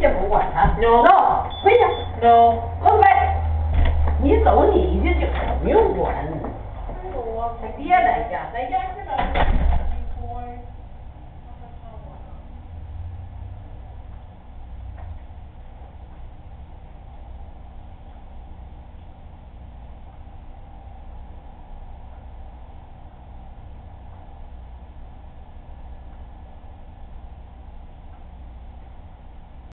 也不管他。No。No。回去。No。拜拜。你走你，你就不用管。走啊，别在家，在家去吧。